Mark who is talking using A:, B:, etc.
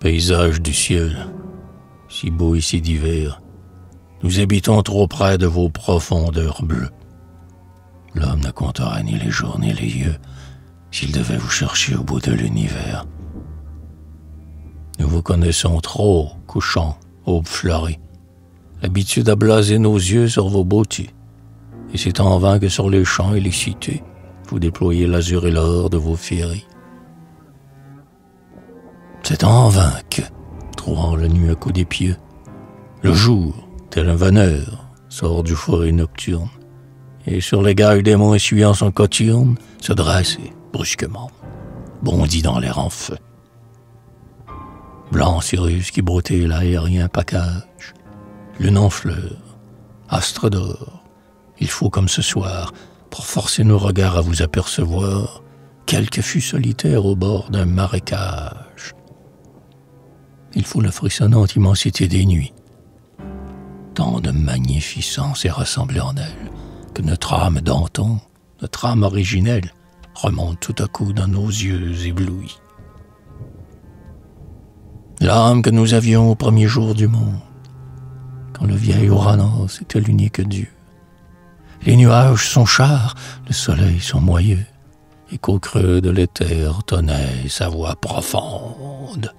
A: Paysage du ciel, si beau ici d'hiver, nous habitons trop près de vos profondeurs bleues. L'homme ne comptera ni les jours ni les lieux s'il devait vous chercher au bout de l'univers. Nous vous connaissons trop, couchant, aube fleurie, habitude à blaser nos yeux sur vos beautés. Et c'est en vain que sur les champs et les cités, vous déployez l'azur et l'or de vos féeries. C'est en vain que, trouvant la nuit à coups des pieux, le jour, tel un vanneur, sort du forêt nocturne, et sur les gailles des monts essuyant son coturne, se dresse brusquement, bondit dans l'air en feu. Blanc Cyrus qui broutait l'aérien package, lune en fleurs, astre d'or, il faut comme ce soir, pour forcer nos regards à vous apercevoir, quelque fut solitaire au bord d'un marécage. Il faut la frissonnante immensité des nuits. Tant de magnificence est rassemblée en elle, que notre âme d'antan, notre âme originelle, remonte tout à coup dans nos yeux éblouis. L'âme que nous avions au premier jour du monde, quand le vieil Uranus était l'unique Dieu. Les nuages sont chars, le soleil son moyeux, et qu'au creux de l'éther tonnait sa voix profonde.